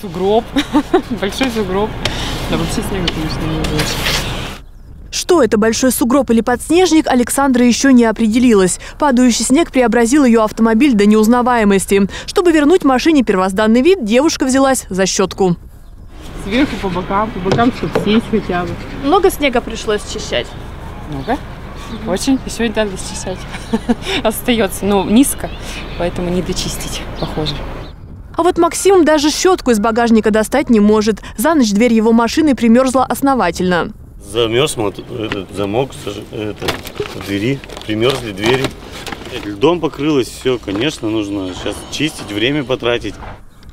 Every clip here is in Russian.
Сугроб, большой сугроб. Да вообще снега, конечно, не больше. Что это, большой сугроб или подснежник, Александра еще не определилась. Падающий снег преобразил ее автомобиль до неузнаваемости. Чтобы вернуть машине первозданный вид, девушка взялась за щетку. Сверху по бокам, по бокам, чтобы сесть хотя бы. Много снега пришлось счищать? Много. Очень. И сегодня надо счесать. Остается, но низко, поэтому не дочистить, похоже. А вот Максим даже щетку из багажника достать не может. За ночь дверь его машины примерзла основательно. Замерз мот- этот замок это, двери, примерзли двери. Льдом покрылось все, конечно, нужно сейчас чистить, время потратить.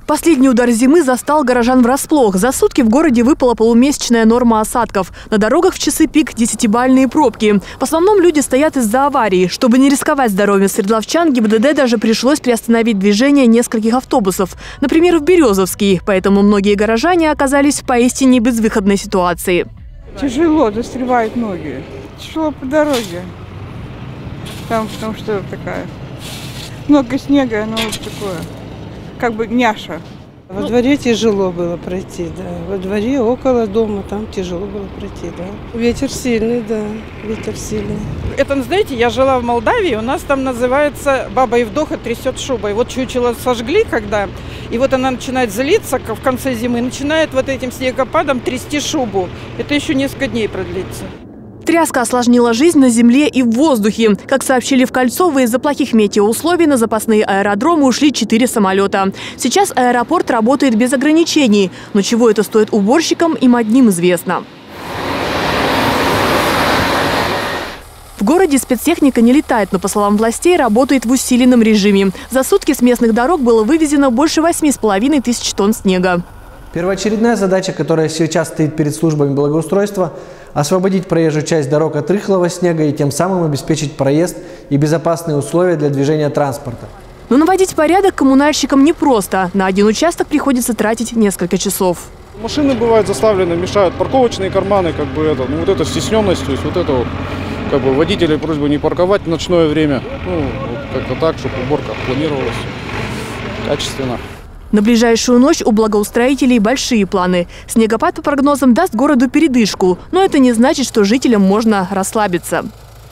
Последний удар зимы застал горожан врасплох. За сутки в городе выпала полумесячная норма осадков. На дорогах в часы пик десятибальные пробки. В основном люди стоят из-за аварии. Чтобы не рисковать здоровьем свердловчан, ГИБДД даже пришлось приостановить движение нескольких автобусов. Например, в Березовский. Поэтому многие горожане оказались в поистине безвыходной ситуации. Тяжело, застревают ноги. Тяжело по дороге. Там, потому что такая... Много снега, оно вот такое, как бы няша. Во дворе тяжело было пройти, да. Во дворе, около дома, там тяжело было пройти, да. Ветер сильный, да, ветер сильный. Это, знаете, я жила в Молдавии, у нас там называется «Баба Евдоха трясет шубой». Вот чучело сожгли, когда, и вот она начинает злиться в конце зимы, начинает вот этим снегопадом трясти шубу. Это еще несколько дней продлится. Тряска осложнила жизнь на земле и в воздухе. Как сообщили в Кольцово, из-за плохих метеоусловий на запасные аэродромы ушли четыре самолета. Сейчас аэропорт работает без ограничений. Но чего это стоит уборщикам, им одним известно. В городе спецтехника не летает, но, по словам властей, работает в усиленном режиме. За сутки с местных дорог было вывезено больше 8,5 тысяч тонн снега. Первоочередная задача, которая сейчас стоит перед службами благоустройства – освободить проезжую часть дорог от рыхлого снега и тем самым обеспечить проезд и безопасные условия для движения транспорта. Но наводить порядок коммунальщикам непросто. На один участок приходится тратить несколько часов. Машины бывают заставлены, мешают парковочные карманы, как бы это, ну вот эта стесненность, то есть вот это вот, как бы водителей просьба не парковать в ночное время, ну вот как-то так, чтобы уборка планировалась качественно. На ближайшую ночь у благоустроителей большие планы. Снегопад, по прогнозам, даст городу передышку. Но это не значит, что жителям можно расслабиться.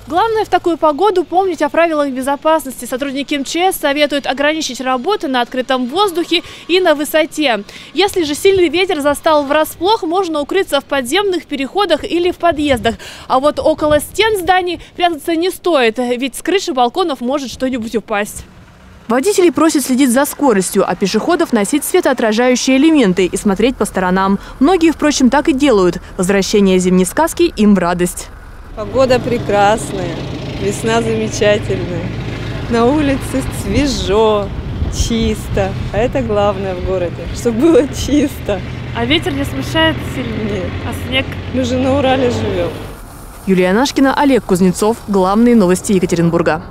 Главное в такую погоду помнить о правилах безопасности. Сотрудники МЧС советуют ограничить работы на открытом воздухе и на высоте. Если же сильный ветер застал врасплох, можно укрыться в подземных переходах или в подъездах. А вот около стен зданий прятаться не стоит, ведь с крыши балконов может что-нибудь упасть. Водителей просят следить за скоростью, а пешеходов носить светоотражающие элементы и смотреть по сторонам. Многие, впрочем, так и делают. Возвращение зимней сказки им в радость. Погода прекрасная, весна замечательная. На улице свежо, чисто. А это главное в городе, чтобы было чисто. А ветер не смущает сильно? Нет. А снег? Мы же на Урале живем. Юлия Нашкина, Олег Кузнецов. Главные новости Екатеринбурга.